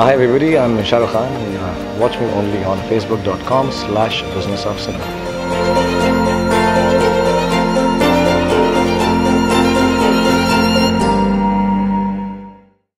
Hi everybody, I'm Shah Rukh Khan. Watch me only on facebook.com slash business of cinema.